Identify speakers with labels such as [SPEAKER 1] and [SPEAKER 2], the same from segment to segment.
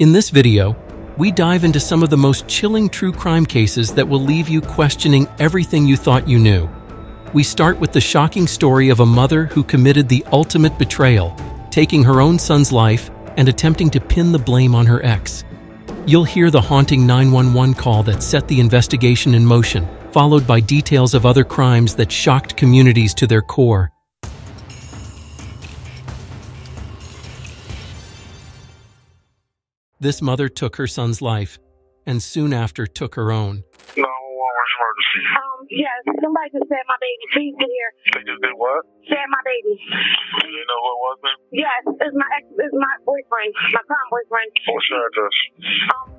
[SPEAKER 1] In this video, we dive into some of the most chilling true crime cases that will leave you questioning everything you thought you knew. We start with the shocking story of a mother who committed the ultimate betrayal, taking her own son's life and attempting to pin the blame on her ex. You'll hear the haunting 911 call that set the investigation in motion, followed by details of other crimes that shocked communities to their core. This mother took her son's life and soon after took her own.
[SPEAKER 2] No, where's emergency?
[SPEAKER 3] Um, yes, somebody just said my baby. Please get here.
[SPEAKER 2] They just did what?
[SPEAKER 3] Said my baby.
[SPEAKER 2] Do they know who it was, man?
[SPEAKER 3] Yes, it's my ex, it's my boyfriend, my current boyfriend.
[SPEAKER 2] What's your address?
[SPEAKER 3] Um,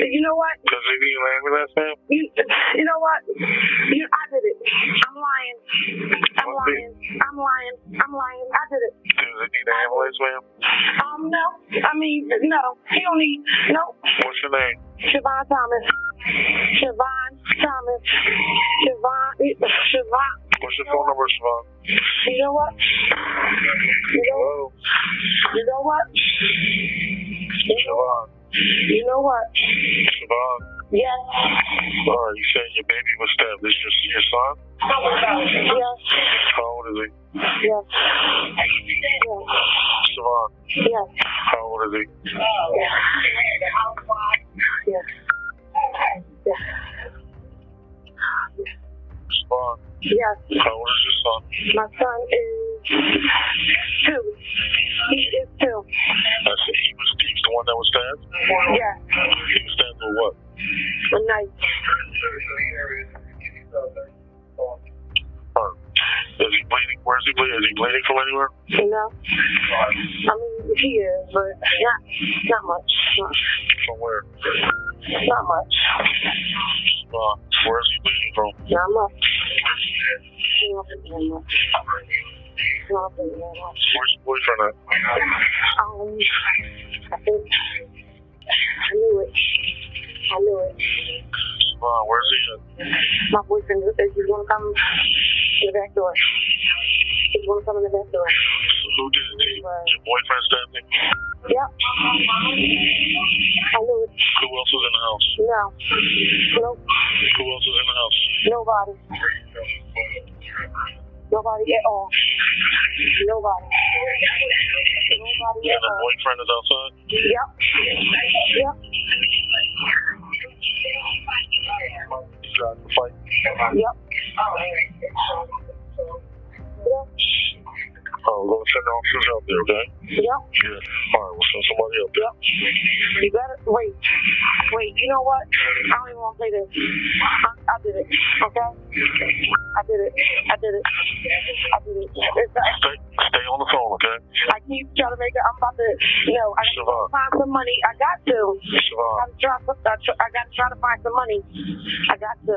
[SPEAKER 3] you know what?
[SPEAKER 2] Does he need an ambulance, man?
[SPEAKER 3] You, you know what? You, I did it. I'm lying. I'm lying. I'm lying. I'm lying. I did it.
[SPEAKER 2] Does he need an ambulance, man?
[SPEAKER 3] Um, no. I mean, no. He don't need. No.
[SPEAKER 2] What's your name?
[SPEAKER 3] Chevonne Thomas. Chevonne Thomas. Chevonne. Chevonne.
[SPEAKER 2] What's your phone number, Chevonne?
[SPEAKER 3] You know what? You know,
[SPEAKER 2] Hello?
[SPEAKER 3] you know what?
[SPEAKER 2] Chevonne.
[SPEAKER 3] You know what?
[SPEAKER 2] Chevonne.
[SPEAKER 3] Yes.
[SPEAKER 2] Right, you said your baby was stabbed. This your, your son?
[SPEAKER 3] Yes.
[SPEAKER 2] How old is he?
[SPEAKER 3] Yes.
[SPEAKER 2] Chevonne.
[SPEAKER 3] Yes.
[SPEAKER 2] How old is he?
[SPEAKER 3] Yes. Yes. Yes.
[SPEAKER 2] Chevonne.
[SPEAKER 3] Yes.
[SPEAKER 2] How old is your son?
[SPEAKER 3] My son is two. He is two.
[SPEAKER 2] I said he was he's the one that was stabbed?
[SPEAKER 3] Yes.
[SPEAKER 2] He was stabbed with what?
[SPEAKER 3] A knife.
[SPEAKER 2] Is he bleeding? Where's he bleeding? Is he bleeding from anywhere?
[SPEAKER 3] Know? I mean, he is, but not not much.
[SPEAKER 2] From where?
[SPEAKER 3] not much.
[SPEAKER 2] Uh, where's he bleeding from?
[SPEAKER 3] Not much. Not much.
[SPEAKER 2] Where's your boyfriend at?
[SPEAKER 3] Um, I think I knew it. I knew it.
[SPEAKER 2] Uh, where's he at?
[SPEAKER 3] My boyfriend is he's gonna come in the back door. He's gonna come in the back door.
[SPEAKER 2] Who did it? He, your boyfriend stabbed him?
[SPEAKER 3] Yep. I knew it.
[SPEAKER 2] Who else was in the house?
[SPEAKER 3] No. Nope.
[SPEAKER 2] Who else was in the house?
[SPEAKER 3] Nobody. Nobody at all. Nobody. Nobody
[SPEAKER 2] And
[SPEAKER 3] at
[SPEAKER 2] the
[SPEAKER 3] all.
[SPEAKER 2] boyfriend is outside?
[SPEAKER 3] Yep. Yep.
[SPEAKER 2] He's got to fight.
[SPEAKER 3] Yep. Yep.
[SPEAKER 2] Oh, we're going to send the officers out there, okay?
[SPEAKER 3] Yep.
[SPEAKER 2] Yeah. All right, we'll send somebody up there.
[SPEAKER 3] Yep. You better wait. Wait. You know what? I don't even want to play this. I, I did it. Okay. I did it. I did it. I did it.
[SPEAKER 2] Stay, stay on the phone, okay?
[SPEAKER 3] I keep trying to make it. I'm about to. No. I got to find some money. I got to. I
[SPEAKER 2] Chevonne,
[SPEAKER 3] gotta try. I I got to try to find some money. I got to.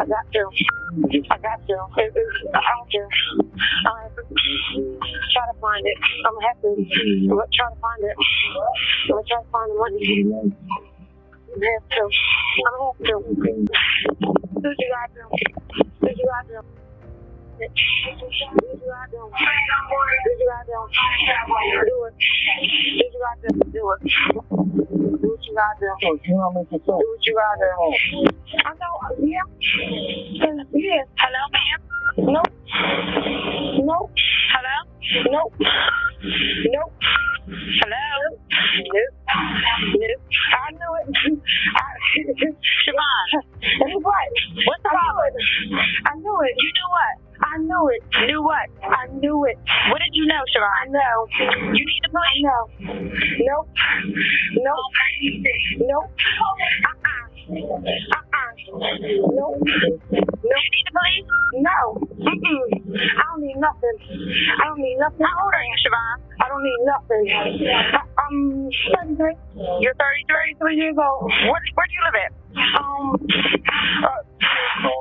[SPEAKER 3] I got to. I got to. It, it, I don't care. I'm have to try to find it. I'm gonna have to try to find it. I'm gonna try to find the money. I'm gonna have to. I'm gonna have to. Do you gotta do. Do you gotta do. Do what you gotta do. Do what do. Do it. Do what you gotta do. Do it. Do what you gotta do. Do what you gotta do. I know. Yeah. Yeah. Hello, ma'am. Nope. Nope. Hello? Nope. Nope. Hello? Nope. Nope. I knew it. I, Chevonne. What? What's the problem? I knew it. You knew what? I knew it. Knew what? I knew it. What did you know, Chevonne? I know. You need the police? I know. Nope. Nope. Nope. Uh-uh. Uh-uh. Nope. Nope. You need the police? No. Mm-mm. I don't need nothing. I don't need nothing. How old are you, Chevonne? I don't need nothing. I'm 33. You're 33? 33 years old. Where, where do you live at? Um, uh,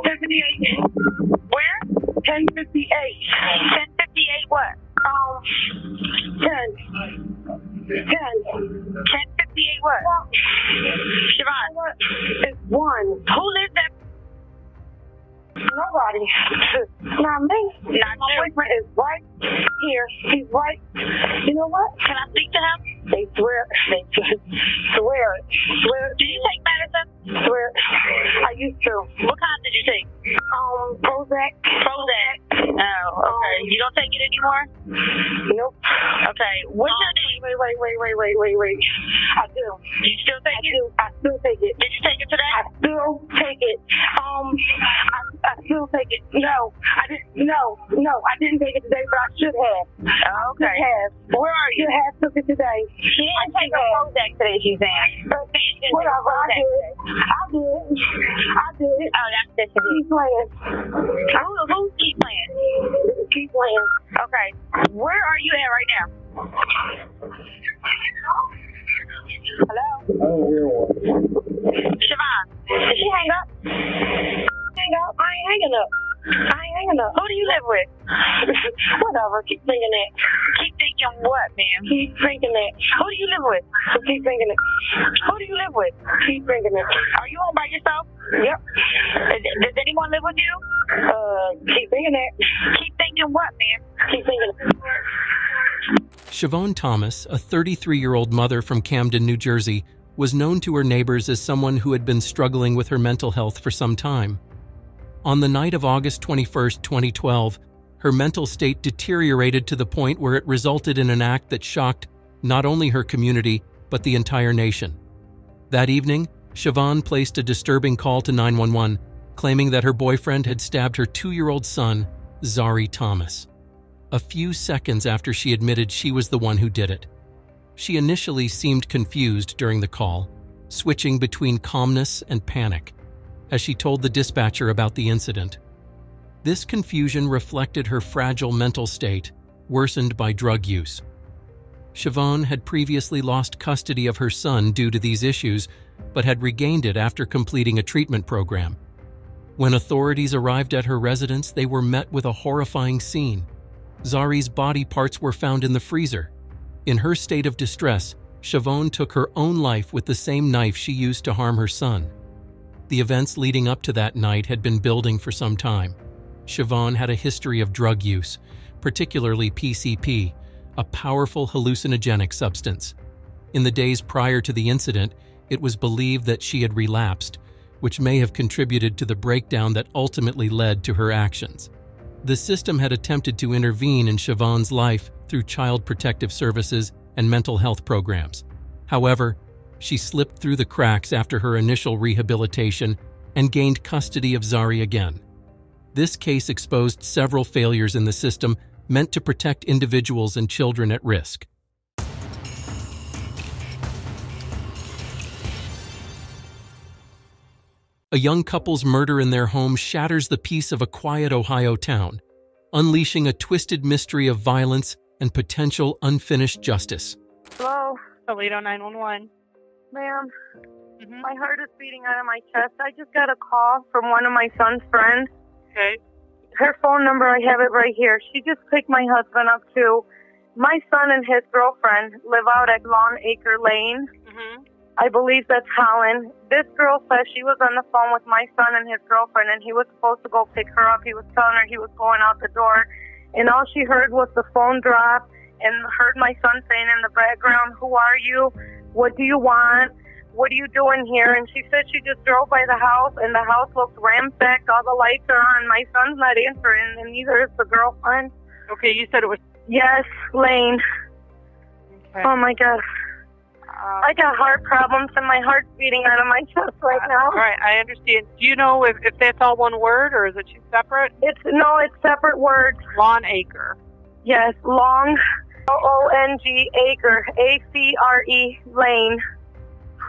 [SPEAKER 3] 58. Where? 1058. 1058 what? Um, 10. 10. 1058 what? Chevonne. It's one. Who lives at Nobody. Not me.
[SPEAKER 4] Not
[SPEAKER 3] My
[SPEAKER 4] you.
[SPEAKER 3] boyfriend is right here. He's right. You know what?
[SPEAKER 4] Can I speak to him?
[SPEAKER 3] They swear, they swear, swear.
[SPEAKER 4] Did you take medicine?
[SPEAKER 3] Swear. I used to.
[SPEAKER 4] What kind did you take?
[SPEAKER 3] Um, Prozac.
[SPEAKER 4] Prozac. Oh, okay. You don't take it anymore?
[SPEAKER 3] Nope.
[SPEAKER 4] Okay. What's your name?
[SPEAKER 3] Wait, wait, wait, wait, wait, wait, wait. I do.
[SPEAKER 4] You still
[SPEAKER 3] I
[SPEAKER 4] take it?
[SPEAKER 3] do. I still take it.
[SPEAKER 4] Did you take it today?
[SPEAKER 3] I still take it. Um, I, I still take it. No, I didn't. No, no, I didn't take it today, but I should have.
[SPEAKER 4] Okay.
[SPEAKER 3] Should have.
[SPEAKER 4] Where are you?
[SPEAKER 3] Should have took it today.
[SPEAKER 4] She didn't take her Prozac today, she's saying.
[SPEAKER 3] But
[SPEAKER 4] She didn't take her
[SPEAKER 3] whatever, I
[SPEAKER 4] Prozac
[SPEAKER 3] did.
[SPEAKER 4] today.
[SPEAKER 3] I did. I did.
[SPEAKER 4] Oh, that's what she did.
[SPEAKER 3] Keep playing.
[SPEAKER 4] Who, who keep playing?
[SPEAKER 3] Keep playing.
[SPEAKER 4] Okay. Where are you at right now? Hello? I don't hear one. Chevonne, did she hang up?
[SPEAKER 3] Hang up. I ain't hanging up. I up.
[SPEAKER 4] Who do you live with?
[SPEAKER 3] Whatever. Keep thinking that.
[SPEAKER 4] Keep thinking what, man?
[SPEAKER 3] Keep thinking that.
[SPEAKER 4] Who do you live with?
[SPEAKER 3] Keep thinking it.
[SPEAKER 4] Who do you live with?
[SPEAKER 3] Keep thinking it.
[SPEAKER 4] Are you home by yourself?
[SPEAKER 3] Yep.
[SPEAKER 4] Does, does anyone live with you?
[SPEAKER 3] Uh, keep thinking that.
[SPEAKER 4] Keep thinking what, man?
[SPEAKER 3] Keep thinking it.
[SPEAKER 1] Chevonne Thomas, a 33 year old mother from Camden, New Jersey, was known to her neighbors as someone who had been struggling with her mental health for some time. On the night of August 21, 2012, her mental state deteriorated to the point where it resulted in an act that shocked not only her community, but the entire nation. That evening, Chevonne placed a disturbing call to 911, claiming that her boyfriend had stabbed her two year old son, Zahree Thomas. A few seconds after she admitted she was the one who did it. She initially seemed confused during the call, switching between calmness and panic, as she told the dispatcher about the incident. This confusion reflected her fragile mental state, worsened by drug use. Chevonne had previously lost custody of her son due to these issues, but had regained it after completing a treatment program. When authorities arrived at her residence, they were met with a horrifying scene. Zahree's body parts were found in the freezer. In her state of distress, Chevonne took her own life with the same knife she used to harm her son. The events leading up to that night had been building for some time. Chevonne had a history of drug use, particularly PCP, a powerful hallucinogenic substance. In the days prior to the incident, it was believed that she had relapsed, which may have contributed to the breakdown that ultimately led to her actions. The system had attempted to intervene in Chevonne's life through child protective services and mental health programs. However, she slipped through the cracks after her initial rehabilitation and gained custody of Zahree again. This case exposed several failures in the system meant to protect individuals and children at risk. A young couple's murder in their home shatters the peace of a quiet Ohio town, unleashing a twisted mystery of violence and potential unfinished justice.
[SPEAKER 5] Hello,
[SPEAKER 6] Toledo 911.
[SPEAKER 5] Ma'am.
[SPEAKER 6] Mm-hmm.
[SPEAKER 5] My heart is beating out of my chest. I just got a call from one of my son's friends.
[SPEAKER 6] Okay.
[SPEAKER 5] Her phone number, I have it right here. She just picked my husband up too. My son and his girlfriend live out at Long Acre Lane.
[SPEAKER 6] Mm-hmm.
[SPEAKER 5] I believe that's Holland. This girl says she was on the phone with my son and his girlfriend, and he was supposed to go pick her up. He was telling her he was going out the door, and all she heard was the phone drop and heard my son saying in the background, Who are you? What do you want? What are you doing here? And she said she just drove by the house, and the house looks ransacked. All the lights are on. My son's not answering, and neither is the girlfriend.
[SPEAKER 6] Okay, you said it was.
[SPEAKER 5] Yes, Lane.
[SPEAKER 6] Okay.
[SPEAKER 5] Oh my God.
[SPEAKER 6] Um,
[SPEAKER 5] I got heart problems and my heart's beating out of my chest right now.
[SPEAKER 6] all right, I understand. Do you know if, if that's all one word or is it two separate?
[SPEAKER 5] It's no, it's separate words.
[SPEAKER 6] Long Acre.
[SPEAKER 5] Yes, long, O O N G acre, A C R E lane.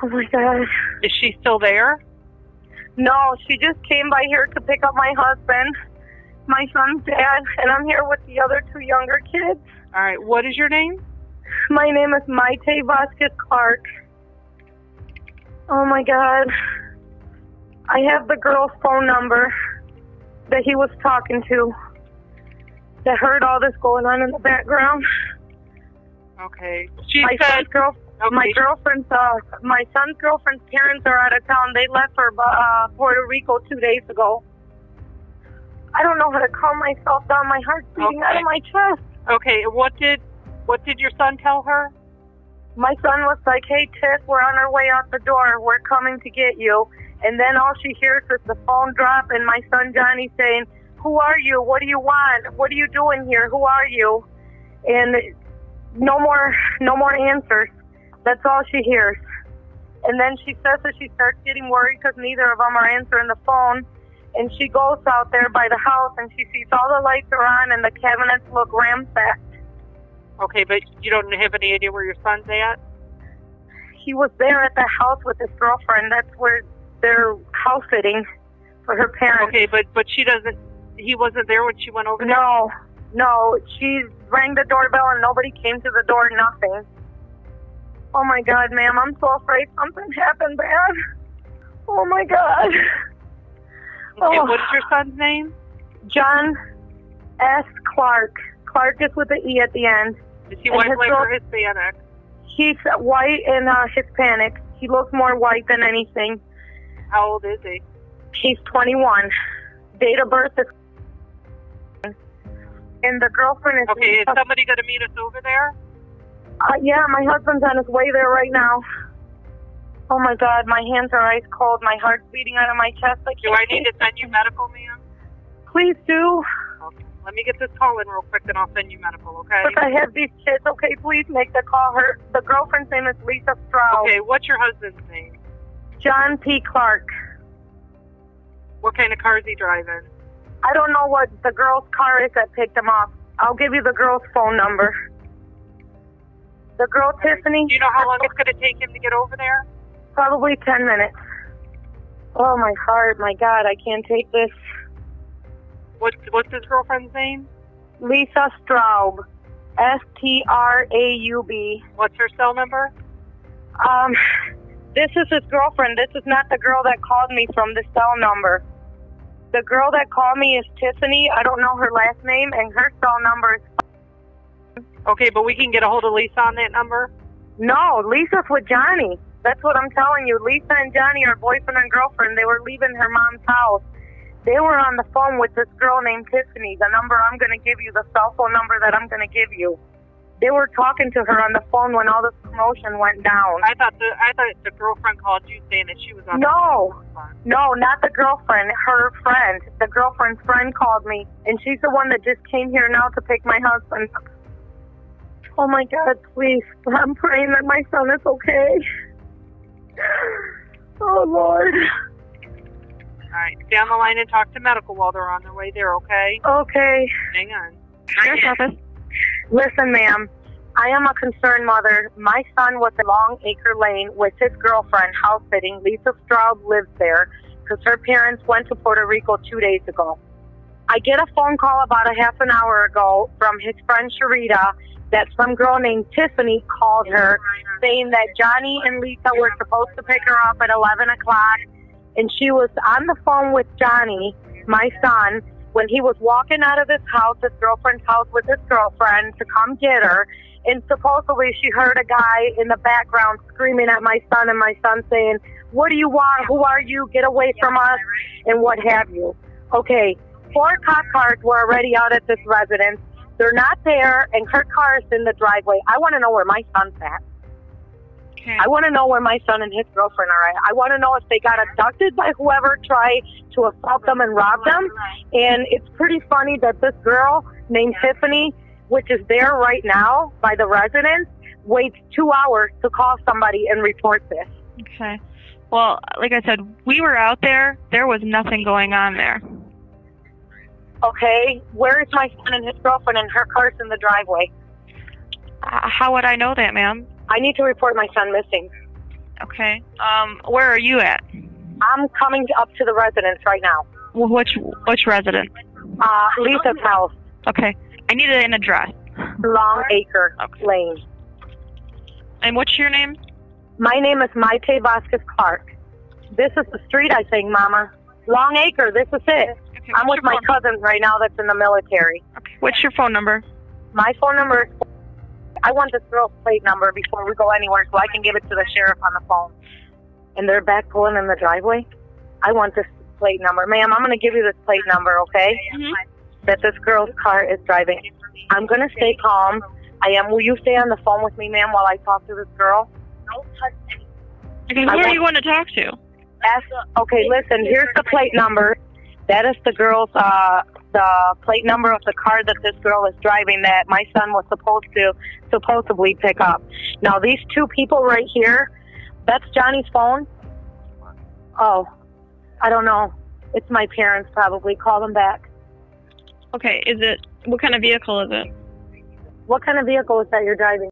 [SPEAKER 5] Oh my God.
[SPEAKER 6] Is she still there?
[SPEAKER 5] No, she just came by here to pick up my husband, my son's dad, and I'm here with the other two younger kids.
[SPEAKER 6] All right, what is your name?
[SPEAKER 5] My name is Maite Vasquez Clark. Oh my God. I have the girl's phone number that he was talking to that heard all this going on in the background.
[SPEAKER 6] Okay. She
[SPEAKER 5] my
[SPEAKER 6] said.
[SPEAKER 5] girl,
[SPEAKER 6] Okay.
[SPEAKER 5] my girlfriend's, uh, my son's girlfriend's parents are out of town. They left for uh, Puerto Rico two days ago. I don't know how to calm myself down. My heart's beating out of my chest.
[SPEAKER 6] Okay, what did what did your son tell her?
[SPEAKER 5] My son was like, hey, Tiff, we're on our way out the door. We're coming to get you. And then all she hears is the phone drop and my son Johnny saying, who are you? What do you want? What are you doing here? Who are you? And no more, no more answers. That's all she hears. And then she says that she starts getting worried because neither of them are answering the phone. And she goes out there by the house and she sees all the lights are on and the cabinets look ransacked.
[SPEAKER 6] Okay, but you don't have any idea where your son's at?
[SPEAKER 5] He was there at the house with his girlfriend. That's where they're house sitting for her parents.
[SPEAKER 6] Okay, but but she doesn't. He wasn't there when she went over there.
[SPEAKER 5] No. She rang the doorbell and nobody came to the door. Nothing. Oh my God, ma'am, I'm so afraid something happened bad. Oh my God.
[SPEAKER 6] Okay,
[SPEAKER 5] Oh.
[SPEAKER 6] what is your son's name?
[SPEAKER 5] John S. Clark. Clark is with the E at the end.
[SPEAKER 6] Is he
[SPEAKER 5] And
[SPEAKER 6] white, black, or Hispanic?
[SPEAKER 5] He's white and uh, Hispanic. He looks more white than anything.
[SPEAKER 6] How old is he?
[SPEAKER 5] He's 21. Date of birth is. And the girlfriend is.
[SPEAKER 6] Okay, is somebody going to meet us over there?
[SPEAKER 5] Uh, yeah, my husband's on his way there right now. Oh my God, my hands are ice cold. My heart's beating out of my chest. I
[SPEAKER 6] Do I need to send you medical, ma'am?
[SPEAKER 5] Please do.
[SPEAKER 6] Okay. Let me get this call in real quick, then I'll send you medical, okay?
[SPEAKER 5] But I have these kids. Okay, please make the call. Her, the girlfriend's name is Lisa Straub.
[SPEAKER 6] Okay, what's your husband's name?
[SPEAKER 5] John P. Clark.
[SPEAKER 6] What kind of car is he driving?
[SPEAKER 5] I don't know what the girl's car is that picked him up. I'll give you the girl's phone number. The girl, Tiffany,
[SPEAKER 6] Do you know how long it's going to take him to get over there?
[SPEAKER 5] probably 10 minutes. Oh, my heart. My God, I can't take this.
[SPEAKER 6] What's what's his girlfriend's name?
[SPEAKER 5] Lisa Straub. S T R A U B.
[SPEAKER 6] What's her cell number?
[SPEAKER 5] Um, this is his girlfriend. This is not the girl that called me from the cell number. The girl that called me is Tiffany. I don't know her last name, and her cell number is.
[SPEAKER 6] Okay, but we can get a hold of Lisa on that number.
[SPEAKER 5] No, Lisa's with Johnny. That's what I'm telling you. Lisa and Johnny are boyfriend and girlfriend. They were leaving her mom's house. They were on the phone with this girl named Tiffany. The number I'm going to give you, the cell phone number that I'm going to give you. They were talking to her on the phone when all this commotion went down.
[SPEAKER 6] I thought the I thought the girlfriend called you saying that she was on.
[SPEAKER 5] No. No, not the girlfriend. Her friend. The girlfriend's friend called me, and she's the one that just came here now to pick my husband. Oh my God, please! I'm praying that my son is okay. Oh Lord.
[SPEAKER 6] All right, stay on the line and talk to medical while they're on their way there. Okay,
[SPEAKER 5] Okay.
[SPEAKER 6] hang on.
[SPEAKER 5] Sheriff's office. Listen, ma'am. I am a concerned mother. My son was in Long Acre Lane with his girlfriend house sitting. Lisa Straub lives there because her parents went to Puerto Rico two days ago. I get a phone call about a half an hour ago from his friend Sharita that some girl named Tiffany called her saying that Johnny and Lisa were supposed to pick her up at 11 o'clock. And she was on the phone with Johnny, my son, when he was walking out of his house, his girlfriend's house with his girlfriend to come get her. And supposedly she heard a guy in the background screaming at my son and my son saying, What do you want? Who are you? Get away from us and what have you. Okay, four cop cars were already out at this residence. They're not there and her car is in the driveway. I want to know where my son's at.
[SPEAKER 6] Okay.
[SPEAKER 5] I want to know where my son and his girlfriend are at. I want to know if they got abducted by whoever tried to assault them and rob them. And it's pretty funny that this girl named Tiffany, which is there right now by the residence, waits two hours to call somebody and report this.
[SPEAKER 7] Okay. Well, like I said, we were out there. There was nothing going on there.
[SPEAKER 5] Okay, where is my son and his girlfriend and her car's in the driveway?
[SPEAKER 7] Uh, how would I know that, ma'am?
[SPEAKER 5] I need to report my son missing.
[SPEAKER 7] Okay. Um, where are you at?
[SPEAKER 5] I'm coming up to the residence right now.
[SPEAKER 7] Wh- Which which resident?
[SPEAKER 5] Uh, Lisa's house,
[SPEAKER 7] Okay. I need an address.
[SPEAKER 5] Long Acre
[SPEAKER 7] Okay.
[SPEAKER 5] Lane.
[SPEAKER 7] And what's your name?
[SPEAKER 5] My name is Maite Vasquez Clark. This is the street, I think, Mama. Long Acre, this is it.
[SPEAKER 7] Okay,
[SPEAKER 5] I'm with my cousin right now that's in the military.
[SPEAKER 7] Okay. What's your phone number?
[SPEAKER 5] My phone number is. I want this girl's plate number before we go anywhere so I can give it to the sheriff on the phone. And they're back pulling in the driveway? I want this plate number. Ma'am, I'm going to give you this plate number, okay?
[SPEAKER 7] Mhm.
[SPEAKER 5] That this girl's car is driving. I'm going to stay calm.
[SPEAKER 8] I am. Will you stay on the phone with me, ma'am, while I talk to this girl?
[SPEAKER 5] Don't touch anything.
[SPEAKER 7] Okay, who are
[SPEAKER 8] want-
[SPEAKER 7] you going to talk to?
[SPEAKER 8] Ask, okay, listen. Here's the plate number. That is the girl's uh, the plate number of the car that this girl is driving that my son was supposed to supposedly pick up. Now these two people right here, that's Johnny's phone. Oh, I don't know. It's my parents probably. Call them back.
[SPEAKER 7] Okay, is it what kind of vehicle is it?
[SPEAKER 8] What kind of vehicle is that you're driving?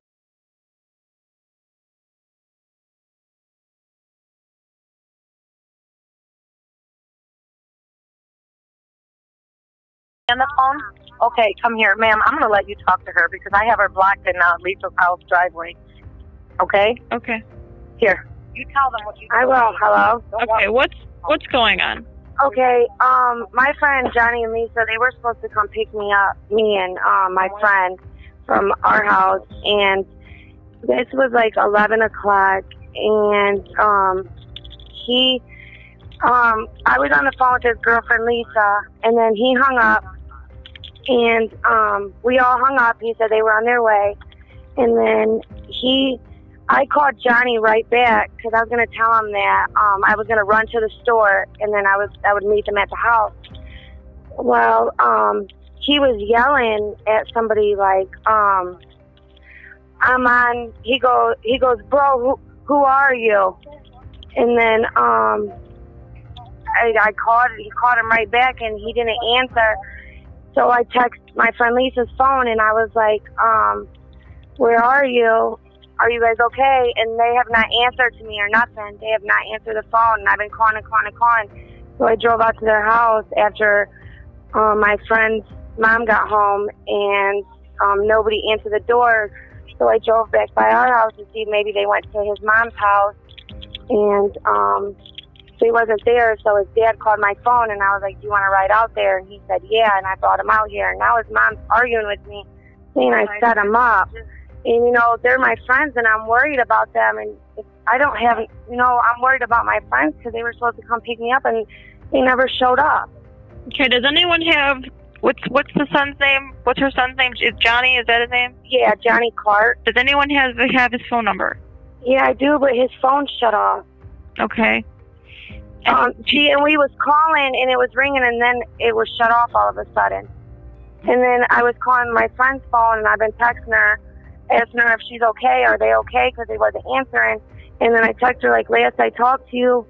[SPEAKER 8] On the phone? Okay, come here, ma'am. I'm gonna let you talk to her because I have her blocked in uh, Lisa's house driveway. Okay,
[SPEAKER 7] Okay.
[SPEAKER 8] here.
[SPEAKER 5] You tell them what you
[SPEAKER 8] I will. Hello.
[SPEAKER 7] Okay, what's what's going on?
[SPEAKER 8] Okay, um, my friend Johnny and Lisa, they were supposed to come pick me up, me and um, my friend from our house, and this was like 11 o'clock, and um, he, um, I was on the phone with his girlfriend Lisa, and then he hung up, and um, we all hung up. He said they were on their way, and then he I called Johnny right back because I was going to tell him that um, I was going to run to the store and then I was I would meet them at the house. Well, um, he was yelling at somebody like, um, "I'm on." He goes, he goes, "Bro, who who are you?" And then um, I, I called. He called him right back and he didn't answer. So I texted my friend Lisa's phone and I was like, um, "Where are you?" are you guys okay? And they have not answered to me or nothing. They have not answered the phone, and I've been calling and calling and calling. So I drove out to their house after um, my friend's mom got home, and um, nobody answered the door. So I drove back by our house to see maybe they went to his mom's house, and um, he wasn't there. So his dad called my phone, and I was like, "Do you want to ride out there?" And he said, "Yeah." And I brought him out here, and now his mom's arguing with me, saying I set him up and you know they're my friends and i'm worried about them and i don't have you know i'm worried about my friends because they were supposed to come pick me up and they never showed up
[SPEAKER 7] Okay, does anyone have what's what's the son's name? What's her son's name? Is Johnny? Is that his name?
[SPEAKER 8] yeah johnny clark
[SPEAKER 7] Does anyone have have his phone number?
[SPEAKER 8] yeah i do but his phone shut off
[SPEAKER 7] Okay.
[SPEAKER 8] Um see and we was calling and it was ringing and then it was shut off all of a sudden. And then i was calling my friend's phone and i've been texting her asking her if she's okay are they okay? Because they wasn't answering. And then i texted her like last i talked to you.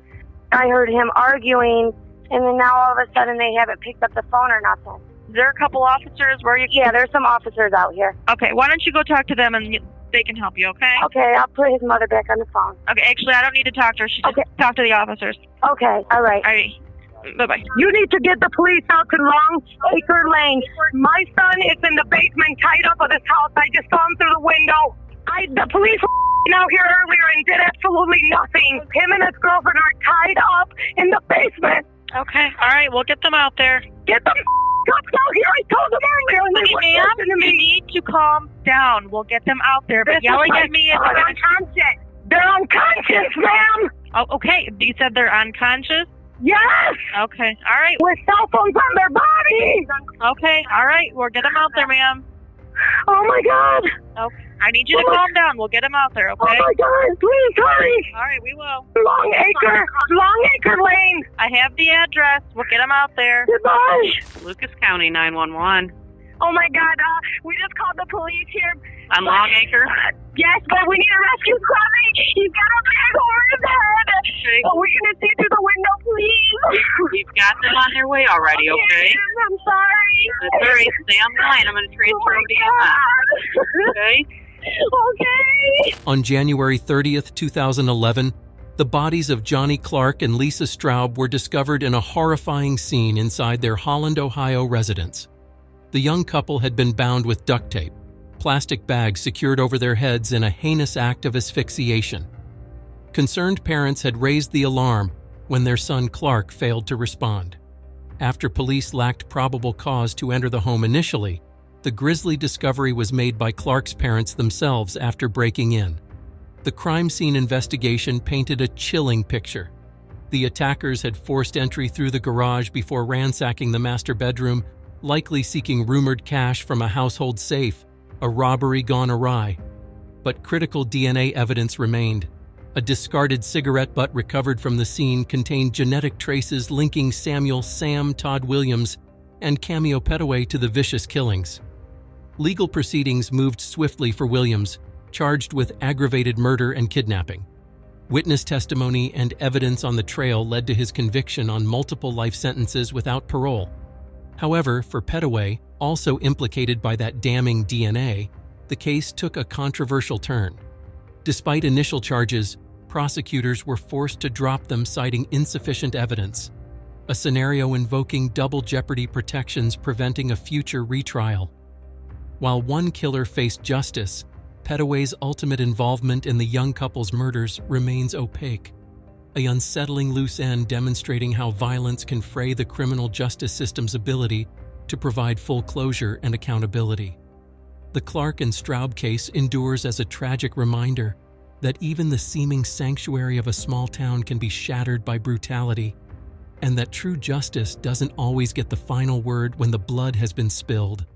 [SPEAKER 8] I heard him arguing. And then now all of a sudden they haven't picked up the phone or nothing.
[SPEAKER 7] There are a couple officers. Where you?
[SPEAKER 8] yeah there's some officers out here.
[SPEAKER 7] Okay, why don't you go talk to them and they can help you? Okay.
[SPEAKER 8] okay i'll put his mother back on the phone
[SPEAKER 7] Okay. Actually, I don't need to talk to her. She just
[SPEAKER 8] Okay.
[SPEAKER 7] talk to the officers.
[SPEAKER 8] okay all right
[SPEAKER 7] All right. Bye bye.
[SPEAKER 8] You need to get the police out to Long Acre Lane. My son is in the basement tied up of this house. I just saw him through the window. I the police were out here earlier and did absolutely nothing. Him and his girlfriend are tied up in the basement.
[SPEAKER 7] Okay. All right. We'll get them out there.
[SPEAKER 8] Get the cops out here. I told them earlier and they
[SPEAKER 7] Hey,
[SPEAKER 8] wouldn't
[SPEAKER 7] ma'am,
[SPEAKER 8] listen to
[SPEAKER 7] you need to calm down. We'll get them out there. But
[SPEAKER 8] This
[SPEAKER 7] yelling at me is
[SPEAKER 8] unconscious. They're unconscious, ma'am.
[SPEAKER 7] Oh, okay. You said they're unconscious.
[SPEAKER 8] Yes,
[SPEAKER 7] Okay. All right.
[SPEAKER 8] with cell phones on their bodies.
[SPEAKER 7] Okay. All right. We'll get them out there, ma'am.
[SPEAKER 8] Oh my God.
[SPEAKER 7] Okay. I need you to
[SPEAKER 8] Oh
[SPEAKER 7] calm down. We'll get them out there. Okay?
[SPEAKER 8] Oh my God. Please hurry.
[SPEAKER 7] All right. We will.
[SPEAKER 8] Long Acre, Long Acre Lane.
[SPEAKER 7] I have the address. We'll get them out there.
[SPEAKER 8] Goodbye.
[SPEAKER 9] Lucas County 911.
[SPEAKER 8] Oh my God, uh, we just called the police here.
[SPEAKER 9] On Long Acre?
[SPEAKER 8] Yes, but we need a rescue coming. He's got a bag over his head.
[SPEAKER 9] Okay.
[SPEAKER 8] Oh, we can see through the window, please.
[SPEAKER 9] We've got them on their way already, okay?
[SPEAKER 8] Yes, I'm sorry.
[SPEAKER 9] That's all right. Stay on the line. I'm going to transfer them to you.
[SPEAKER 8] Oh
[SPEAKER 9] Okay?
[SPEAKER 8] Okay.
[SPEAKER 1] On January 30th, 2011, the bodies of Johnny Clark and Lisa Straub were discovered in a horrifying scene inside their Holland, Ohio residence. The young couple had been bound with duct tape, plastic bags secured over their heads in a heinous act of asphyxiation. Concerned parents had raised the alarm when their son Clark failed to respond. After police lacked probable cause to enter the home initially, the grisly discovery was made by Clark's parents themselves after breaking in. The crime scene investigation painted a chilling picture. The attackers had forced entry through the garage before ransacking the master bedroom, likely seeking rumored cash from a household safe a robbery gone awry. But critical DNA evidence remained. A discarded cigarette butt recovered from the scene contained genetic traces linking Samuel Sam Todd Williams and Cameo Petaway to the vicious killings. Legal proceedings moved swiftly for Williams, charged with aggravated murder and kidnapping. Witness testimony and evidence on the trail led to his conviction on multiple life sentences without parole. However, for Petaway, also implicated by that damning DNA, the case took a controversial turn. Despite initial charges, prosecutors were forced to drop them citing insufficient evidence, a scenario invoking double jeopardy protections preventing a future retrial. While one killer faced justice, Petaway's ultimate involvement in the young couple's murders remains opaque, a unsettling loose end demonstrating how violence can fray the criminal justice system's ability to provide full closure and accountability. The Clark and Straub case endures as a tragic reminder that even the seeming sanctuary of a small town can be shattered by brutality, and that true justice doesn't always get the final word when the blood has been spilled.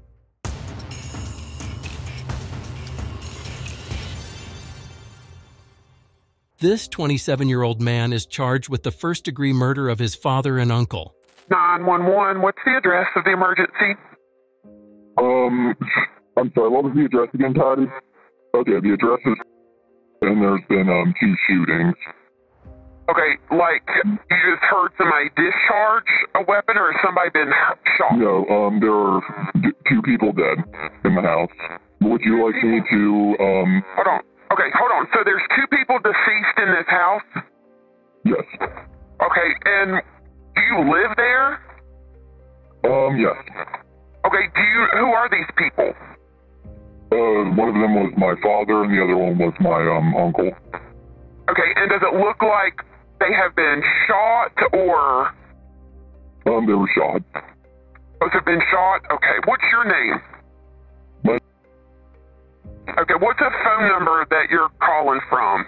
[SPEAKER 1] This 27 year old man is charged with the first degree murder of his father and uncle.
[SPEAKER 10] 911, what's the address of the emergency?
[SPEAKER 11] Um, I'm sorry, what was the address again, Toddy? Okay, the address is, and there's been um two shootings.
[SPEAKER 10] Okay, like you just heard somebody discharge a weapon, or has somebody been shot?
[SPEAKER 11] No, um, there are d- two people dead in the house. Would you like me to um?
[SPEAKER 10] Hold on. Okay, hold on. So there's two people deceased in this house.
[SPEAKER 11] Yes.
[SPEAKER 10] Okay, and do you live there?
[SPEAKER 11] Um, yes.
[SPEAKER 10] Okay, do you? Who are these people?
[SPEAKER 11] Uh, one of them was my father, and the other one was my um uncle.
[SPEAKER 10] Okay, and does it look like they have been shot or?
[SPEAKER 11] Um, they were shot.
[SPEAKER 10] Both have been shot. Okay, what's your name? Okay, what's a phone number that you're calling from?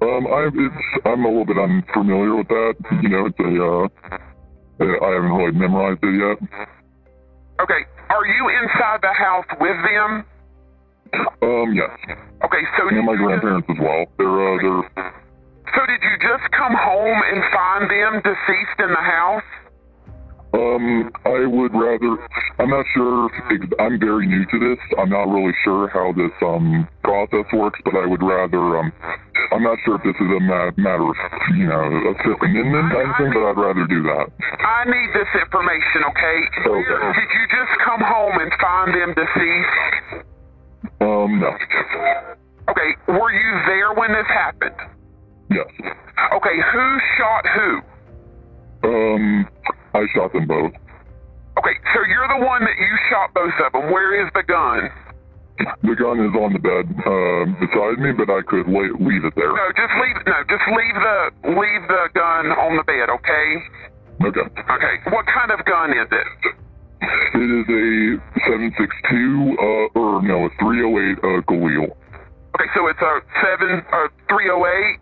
[SPEAKER 11] um, I it's I'm a little bit unfamiliar with that. You know, it's a uh, I haven't really memorized it yet.
[SPEAKER 10] Okay, are you inside the house with them?
[SPEAKER 11] Um, yes.
[SPEAKER 10] Okay, so
[SPEAKER 11] And my
[SPEAKER 10] you just-
[SPEAKER 11] grandparents as well. They're uh, they're
[SPEAKER 10] so did you just come home and find them deceased in the house?
[SPEAKER 11] Um, I would rather. I'm not sure. I'm very new to this. I'm not really sure how this um process works, but I would rather. Um, I'm not sure if this is a ma- matter of you know a Fifth Amendment kind of thing, but I'd rather do that.
[SPEAKER 10] I need this information, okay?
[SPEAKER 11] Okay.
[SPEAKER 10] Did you just come home and find them deceased?
[SPEAKER 11] Um, no.
[SPEAKER 10] Okay, were you there when this happened?
[SPEAKER 11] Yes.
[SPEAKER 10] Okay, who shot who?
[SPEAKER 11] Um, I shot them both.
[SPEAKER 10] Okay, so you're the one that you shot both of them. Where is the gun?
[SPEAKER 11] The gun is on the bed uh, beside me, but I could la- leave it there.
[SPEAKER 10] No, just leave. No, just leave the leave the gun on the bed, okay?
[SPEAKER 11] Okay.
[SPEAKER 10] Okay. What kind of gun is it?
[SPEAKER 11] It is a 762, uh, or no, a 308 uh, Galil.
[SPEAKER 10] Okay, so it's a seven, three oh eight.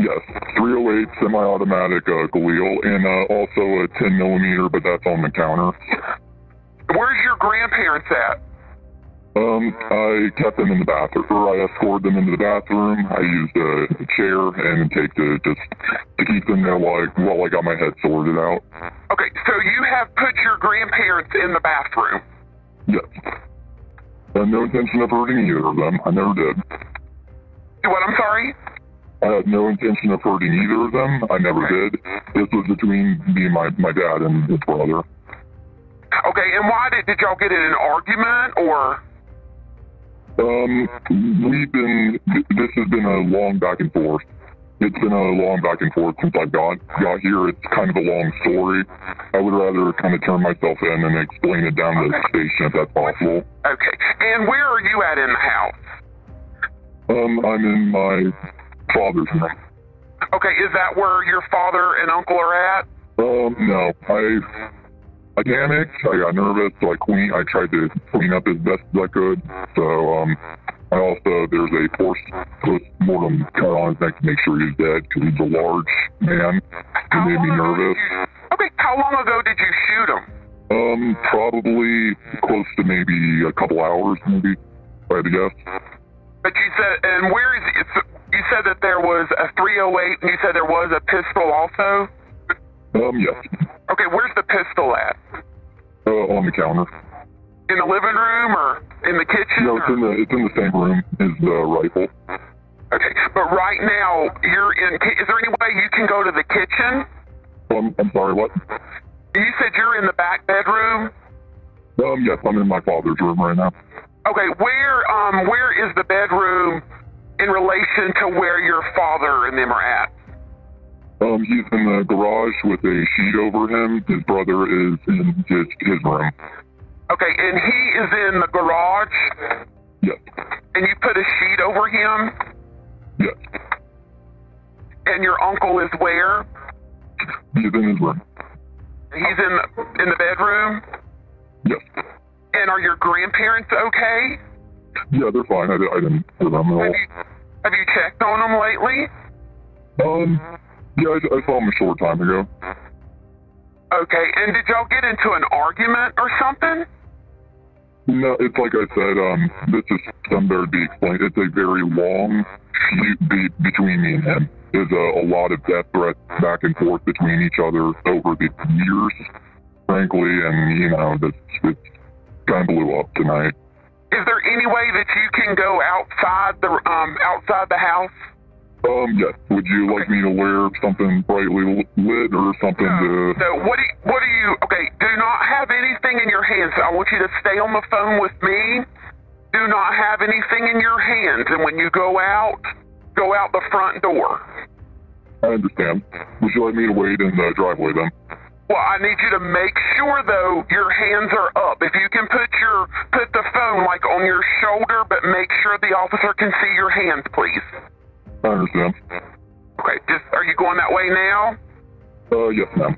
[SPEAKER 11] Yes, 308 semi-automatic uh, Galil, and uh, also a 10 millimeter, but that's on the counter.
[SPEAKER 10] Where's your grandparents at?
[SPEAKER 11] Um, I kept them in the bathroom, or I escorted them into the bathroom. I used a chair and tape to just to keep them there while I, while I got my head sorted out.
[SPEAKER 10] Okay, so you have put your grandparents in the bathroom.
[SPEAKER 11] Yes. I had no intention of hurting either of them. I never did.
[SPEAKER 10] What? I'm sorry.
[SPEAKER 11] I had no intention of hurting either of them. I never did. This was between me and my, my dad and his brother.
[SPEAKER 10] Okay, and why did did y'all get in an argument or?
[SPEAKER 11] Um, we've been, this has been a long back and forth. It's been a long back and forth since I got, got here. It's kind of a long story. I would rather kind of turn myself in and explain it down to the station if that's possible.
[SPEAKER 10] Okay, and where are you at in the house?
[SPEAKER 11] Um, I'm in my father's room.
[SPEAKER 10] Okay, is that where your father and uncle are at?
[SPEAKER 11] Um, no, I, I panicked. I got nervous, so I clean. I tried to clean up as best as I could. So, um, I also there's a post post-mortem cut on his neck to make sure he's dead because he's a large man. It made me nervous.
[SPEAKER 10] you- Okay, how long ago did you shoot him?
[SPEAKER 11] Um, probably close to maybe a couple hours, maybe, I had to guess.
[SPEAKER 10] But you said, and where is it? You said that there was a 308, and you said there was a pistol also.
[SPEAKER 11] Um, yes.
[SPEAKER 10] Okay, where's the pistol at?
[SPEAKER 11] Uh, on the counter.
[SPEAKER 10] In the living room or in the kitchen?
[SPEAKER 11] No, it's in the it's in the same room as the rifle.
[SPEAKER 10] Okay, but right now you're in. Is there any way you can go to the kitchen?
[SPEAKER 11] Um, I'm sorry, what?
[SPEAKER 10] You said you're in the back bedroom.
[SPEAKER 11] Um, yes, I'm in my father's room right now.
[SPEAKER 10] Okay, where um where is the bedroom in relation to where your father and them are at?
[SPEAKER 11] Um, he's in the garage with a sheet over him. His brother is in his his room.
[SPEAKER 10] Okay, and he is in the garage.
[SPEAKER 11] Yes.
[SPEAKER 10] And you put a sheet over him.
[SPEAKER 11] Yes.
[SPEAKER 10] And your uncle is where?
[SPEAKER 11] He's in his room.
[SPEAKER 10] He's in the, in the bedroom.
[SPEAKER 11] Yes.
[SPEAKER 10] And are your grandparents okay?
[SPEAKER 11] Yeah, they're fine. I, I didn't hurt them at all.
[SPEAKER 10] Have you, have you checked on them lately?
[SPEAKER 11] Um, yeah, I, I saw him a short time ago.
[SPEAKER 10] Okay, and did y'all get into an argument or something?
[SPEAKER 11] No, it's like I said. Um, this is some better to be explained. It's a very long feud be, between me and him. There's a, a lot of death threats back and forth between each other over the years, frankly, and you know, this it kind of blew up tonight.
[SPEAKER 10] Is there any way that you can go outside the um outside the house?
[SPEAKER 11] Um, yes. Would you like me to wear something brightly lit or something to?
[SPEAKER 10] So what do you, what do you? Okay, do not have anything in your hands. I want you to stay on the phone with me. Do not have anything in your hands, and when you go out, go out the front door.
[SPEAKER 11] I understand. Would you like me to wait in the driveway then?
[SPEAKER 10] Well, I need you to make sure though your hands are up. If you can put your put the phone like on your shoulder, but make sure the officer can see your hands, please.
[SPEAKER 11] I understand.
[SPEAKER 10] Okay, just are you going that way now?
[SPEAKER 11] Uh, yes, ma'am.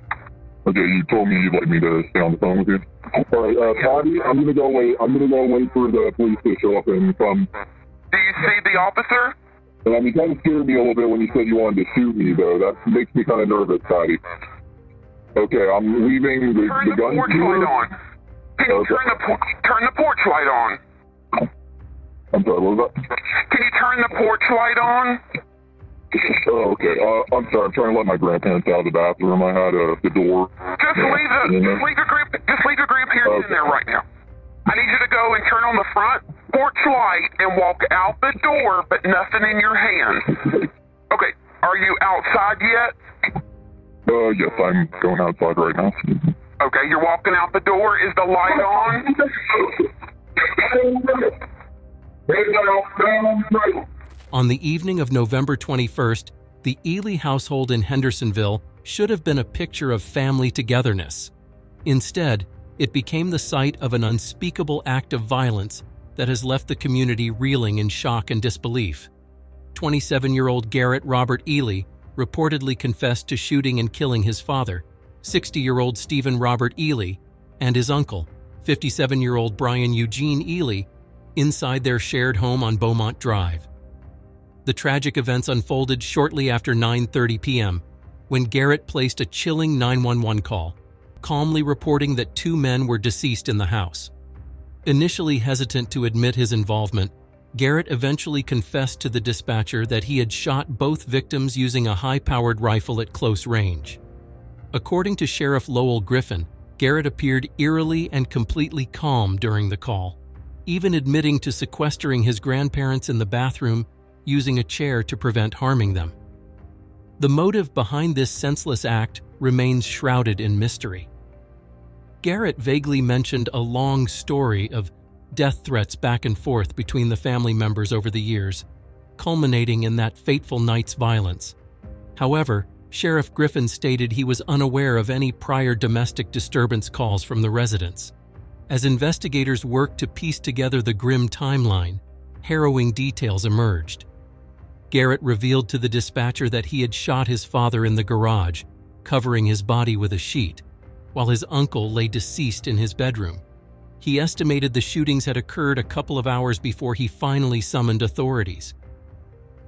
[SPEAKER 11] Okay, you told me you'd like me to stay on the phone with you. All right, uh, Patty, I'm gonna go wait. I'm gonna go wait for the police to show up and come.
[SPEAKER 10] Do you see the officer?
[SPEAKER 11] I mean, kind of scared me a little bit when you said you wanted to shoot me, though. That makes me kind of nervous, Patty. Okay, I'm leaving the,
[SPEAKER 10] turn
[SPEAKER 11] the,
[SPEAKER 10] the
[SPEAKER 11] gun
[SPEAKER 10] porch
[SPEAKER 11] here.
[SPEAKER 10] light on. Can you
[SPEAKER 11] Okay.
[SPEAKER 10] turn the por- turn the porch light on?
[SPEAKER 11] I'm sorry, what was that?
[SPEAKER 10] Can you turn the porch light on?
[SPEAKER 11] Oh, okay. Uh, I'm sorry. I'm trying to let my grandparents out of the bathroom. I had uh, the door.
[SPEAKER 10] Just leave the just leave your grand just leave your grandparents in there right now. I need you to go and turn on the front porch light and walk out the door, but nothing in your hands. Okay, are you outside yet?
[SPEAKER 11] Uh, yes, I'm going outside right now.
[SPEAKER 10] Okay, you're walking out the door. Is the light on?
[SPEAKER 1] On the evening of November 21st, the Ely household in Hendersonville should have been a picture of family togetherness. Instead, it became the site of an unspeakable act of violence that has left the community reeling in shock and disbelief. 27 year old Garrett Robert Ely reportedly confessed to shooting and killing his father, 60 year old Stephen Robert Ely, and his uncle, 57 year old Brian Eugene Ely, inside their shared home on Beaumont Drive. The tragic events unfolded shortly after 9:30 p.m. when Garrett placed a chilling 911 call, calmly reporting that two men were deceased in the house. Initially hesitant to admit his involvement, Garrett eventually confessed to the dispatcher that he had shot both victims using a high-powered rifle at close range. According to Sheriff Lowell Griffin, Garrett appeared eerily and completely calm during the call, even admitting to sequestering his grandparents in the bathroom using a chair to prevent harming them. The motive behind this senseless act remains shrouded in mystery. Garrett vaguely mentioned a long story of death threats back and forth between the family members over the years, culminating in that fateful night's violence. However, Sheriff Griffin stated he was unaware of any prior domestic disturbance calls from the residents. As investigators worked to piece together the grim timeline, harrowing details emerged. Garrett revealed to the dispatcher that he had shot his father in the garage, covering his body with a sheet, while his uncle lay deceased in his bedroom. He estimated the shootings had occurred a couple of hours before he finally summoned authorities.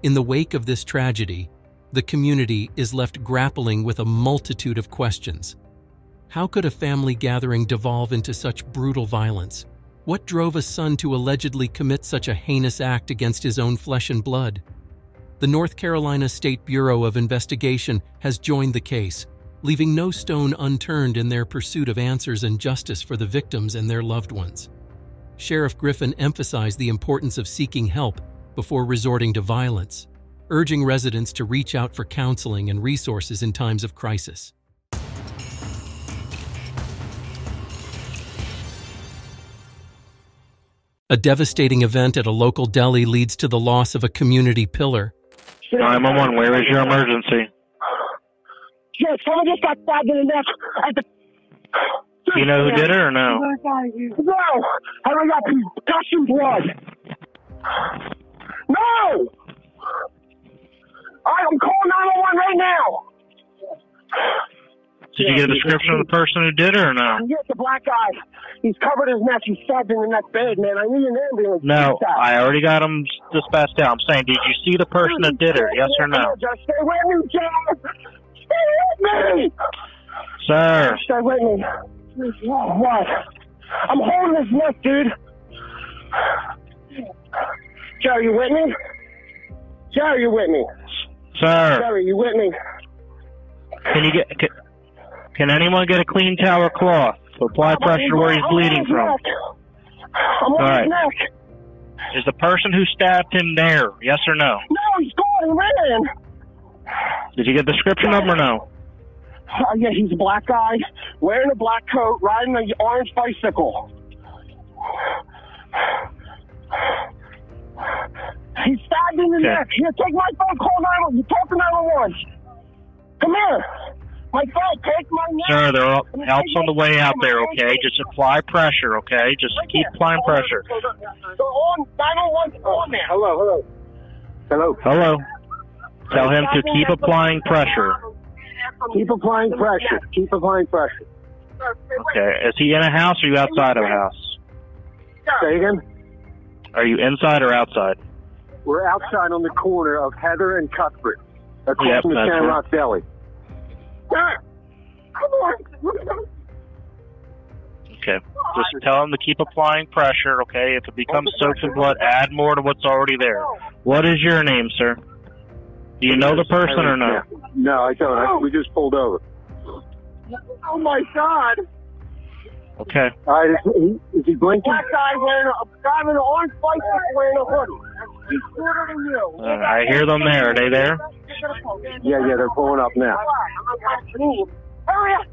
[SPEAKER 1] In the wake of this tragedy, the community is left grappling with a multitude of questions. How could a family gathering devolve into such brutal violence? What drove a son to allegedly commit such a heinous act against his own flesh and blood? The North Carolina State Bureau of Investigation has joined the case, leaving no stone unturned in their pursuit of answers and justice for the victims and their loved ones. Sheriff Griffin emphasized the importance of seeking help before resorting to violence, urging residents to reach out for counseling and resources in times of crisis. A devastating event at a local deli leads to the loss of a community pillar.
[SPEAKER 12] 911, where is your emergency?
[SPEAKER 13] Yes, someone just got stabbed in the neck at the.
[SPEAKER 12] Do you know who did it or no?
[SPEAKER 13] No! I got gushing blood. No! I'm calling 911 right now.
[SPEAKER 12] Did you get a description of the person who did it or no?
[SPEAKER 13] Yes, the black guy. He's covered his neck. He's stabbed in the neck bad, man. I need an ambulance.
[SPEAKER 12] No, I already got him dispatched out. I'm saying, did you see the person that did it? Yes or no?
[SPEAKER 13] Just stay with me, Joe. Me.
[SPEAKER 12] Sir,
[SPEAKER 13] Stay with me. What? I'm holding his neck, dude. Jerry, you with me? Jerry, you with me?
[SPEAKER 12] sir,
[SPEAKER 13] Jerry, you with me?
[SPEAKER 12] can you get, can, can anyone get a clean towel cloth to apply pressure where he's bleeding from?
[SPEAKER 13] I'm on
[SPEAKER 12] All right.
[SPEAKER 13] his neck.
[SPEAKER 12] Is the person who stabbed him there? Yes or no?
[SPEAKER 13] No, he's gone. He ran.
[SPEAKER 12] Did you get a description of him or no?
[SPEAKER 13] Uh, yeah, he's a black guy, wearing a black coat, riding an orange bicycle. He's stabbed in the
[SPEAKER 12] Okay.
[SPEAKER 13] neck. Here, take my phone, call 911. You talk to 911. Come here. My phone, take my neck.
[SPEAKER 12] Sir, there are helps on the way out there, okay? Just apply pressure, okay? Just keep applying pressure.
[SPEAKER 13] They're on 911 on there. Hello, hello. Hello.
[SPEAKER 12] Hello. Tell him to keep applying pressure.
[SPEAKER 13] Keep applying pressure. Keep applying pressure.
[SPEAKER 12] Okay. Is he in a house or are you outside of a house?
[SPEAKER 13] Say again?
[SPEAKER 12] Are you inside or outside?
[SPEAKER 13] We're outside on the corner of Heather and Cuthbert, across
[SPEAKER 12] Yep,
[SPEAKER 13] from the
[SPEAKER 12] that's it.
[SPEAKER 13] Shamrock Deli. Come on.
[SPEAKER 12] Okay. Just tell him to keep applying pressure, okay? If it becomes soaked in blood, add more to what's already there. What is your name, sir? Do you know the person or no?
[SPEAKER 13] No, I don't. I, we just pulled over. Oh my God!
[SPEAKER 12] Okay.
[SPEAKER 13] All right, is he, is he blinking? Black guy wearing a driving an orange bicycle wearing a hoodie. He's shorter than you.
[SPEAKER 12] Uh, I hear them there. Are they there?
[SPEAKER 13] Yeah, yeah, they're pulling up now. Hurry up!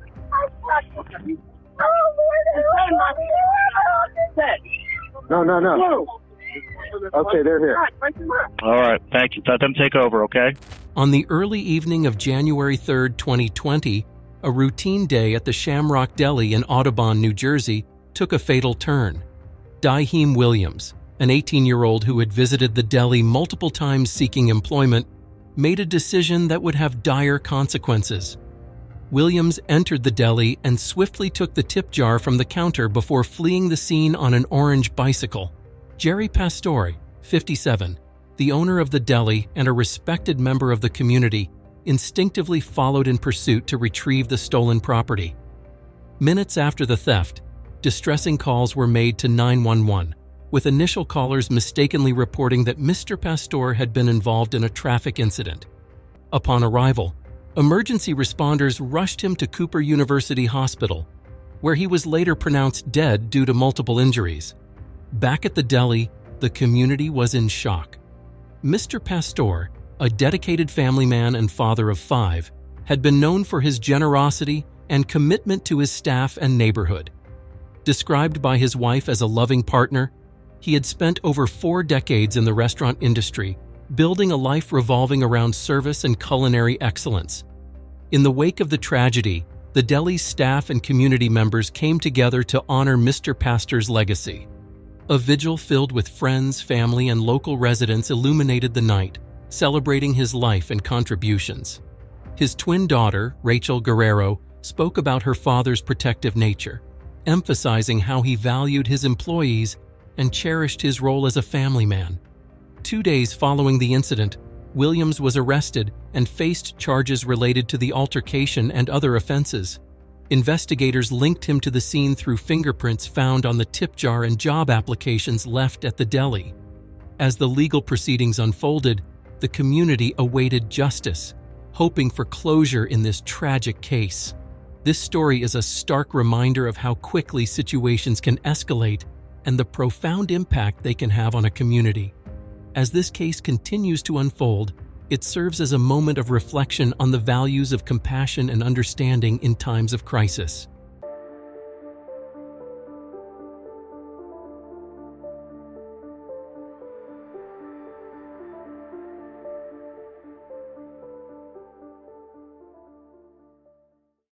[SPEAKER 13] No, no, no. Okay, they're here.
[SPEAKER 12] All right. Thank you. Let them take over, okay?
[SPEAKER 1] On the early evening of January 3rd, 2020, a routine day at the Shamrock Deli in Audubon, New Jersey, took a fatal turn. Daheem Williams, an 18 year old who had visited the deli multiple times seeking employment, made a decision that would have dire consequences. Williams entered the deli and swiftly took the tip jar from the counter before fleeing the scene on an orange bicycle. Jerry Pastore, 57, the owner of the deli and a respected member of the community, instinctively followed in pursuit to retrieve the stolen property. Minutes after the theft, distressing calls were made to 911, with initial callers mistakenly reporting that Mr. Pastore had been involved in a traffic incident. Upon arrival, emergency responders rushed him to Cooper University Hospital, where he was later pronounced dead due to multiple injuries. Back at the deli, the community was in shock. Mr. Pastor, a dedicated family man and father of five, had been known for his generosity and commitment to his staff and neighborhood. Described by his wife as a loving partner, he had spent over four decades in the restaurant industry, building a life revolving around service and culinary excellence. In the wake of the tragedy, the deli's staff and community members came together to honor Mr. Pastor's legacy. A vigil filled with friends, family, and local residents illuminated the night, celebrating his life and contributions. His twin daughter, Rachel Guerrero, spoke about her father's protective nature, emphasizing how he valued his employees and cherished his role as a family man. Two days following the incident, Williams was arrested and faced charges related to the altercation and other offenses. Investigators linked him to the scene through fingerprints found on the tip jar and job applications left at the deli. As the legal proceedings unfolded, the community awaited justice, hoping for closure in this tragic case. This story is a stark reminder of how quickly situations can escalate and the profound impact they can have on a community. As this case continues to unfold, it serves as a moment of reflection on the values of compassion and understanding in times of crisis.